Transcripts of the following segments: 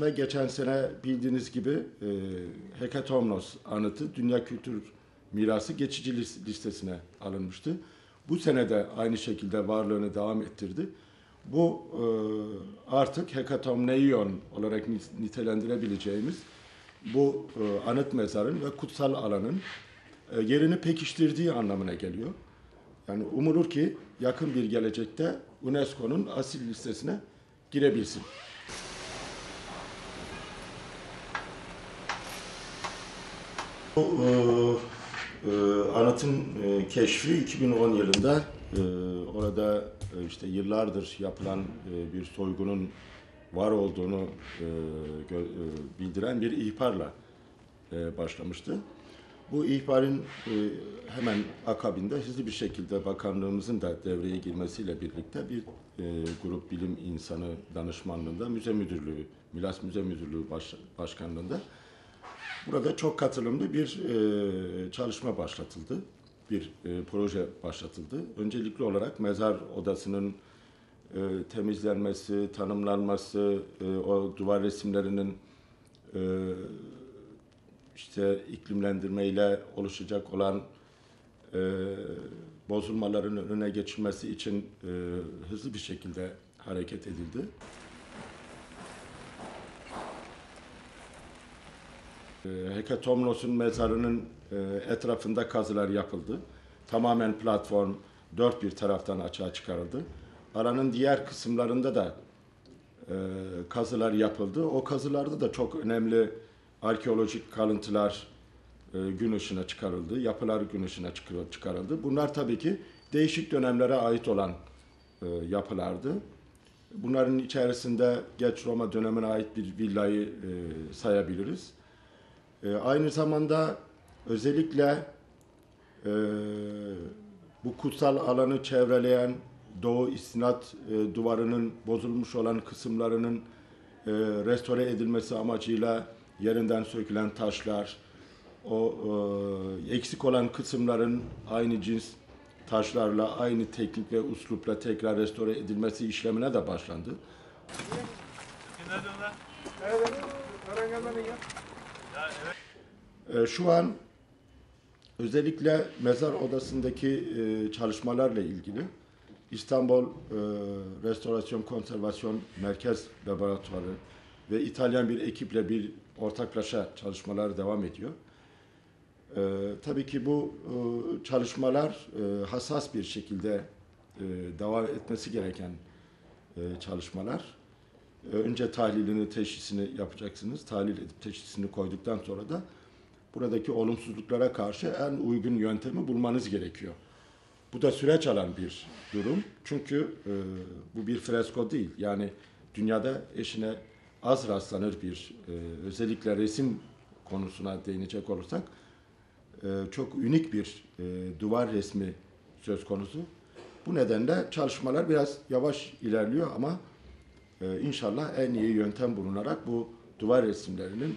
Ve geçen sene bildiğiniz gibi e, Hekatomnos anıtı Dünya Kültür Mirası geçici lis- listesine alınmıştı. Bu sene de aynı şekilde varlığını devam ettirdi. Bu e, artık Hekatomneion olarak ni- nitelendirebileceğimiz bu e, anıt mezarın ve kutsal alanın e, yerini pekiştirdiği anlamına geliyor. Yani umulur ki yakın bir gelecekte UNESCO'nun asil listesine girebilsin. Bu e, e, anıtın e, keşfi 2010 yılında e, orada e, işte yıllardır yapılan e, bir soygunun var olduğunu e, gö- e, bildiren bir ihbarla e, başlamıştı. Bu ihbarın e, hemen akabinde hızlı bir şekilde bakanlığımızın da devreye girmesiyle birlikte bir e, grup bilim insanı danışmanlığında müze müdürlüğü, Milas Müze Müdürlüğü baş, başkanlığında burada çok katılımlı bir e, çalışma başlatıldı. Bir e, proje başlatıldı. Öncelikli olarak mezar odasının e, temizlenmesi, tanımlanması, e, o duvar resimlerinin e, işte iklimlendirmeyle oluşacak olan e, bozulmaların önüne geçilmesi için e, hızlı bir şekilde hareket edildi. Hekatomnos'un mezarının e, etrafında kazılar yapıldı. Tamamen platform dört bir taraftan açığa çıkarıldı. Alanın diğer kısımlarında da e, kazılar yapıldı. O kazılarda da çok önemli arkeolojik kalıntılar e, gün ışığına çıkarıldı. Yapılar gün ışığına çıkar- çıkarıldı. Bunlar tabii ki değişik dönemlere ait olan yapılardı. Bunların içerisinde geç Roma dönemine ait bir villayı sayabiliriz. E, aynı zamanda özellikle e, bu kutsal alanı çevreleyen Doğu İstinat e, duvarının bozulmuş olan kısımlarının e, restore edilmesi amacıyla yerinden sökülen taşlar, o e, eksik olan kısımların aynı cins taşlarla, aynı teknik ve uslupla tekrar restore edilmesi işlemine de başlandı. E, Şu an özellikle mezar odasındaki e, çalışmalarla ilgili İstanbul e, Restorasyon Konservasyon Merkez Laboratuvarı ve İtalyan bir ekiple bir ortaklaşa çalışmalar devam ediyor. E, tabii ki bu e, çalışmalar hassas bir şekilde devam etmesi gereken çalışmalar. E, önce tahlilini, teşhisini yapacaksınız. Tahlil edip teşhisini koyduktan sonra da buradaki olumsuzluklara karşı en uygun yöntemi bulmanız gerekiyor. Bu da süreç alan bir durum. Çünkü e, bu bir fresko değil. Yani dünyada eşine az rastlanır bir e, özellikle resim konusuna değinecek olursak e, çok unik bir e, duvar resmi söz konusu. Bu nedenle çalışmalar biraz yavaş ilerliyor ama e, inşallah en iyi yöntem bulunarak bu duvar resimlerinin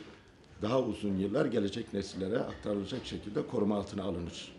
daha uzun yıllar gelecek nesillere aktarılacak şekilde koruma altına alınır.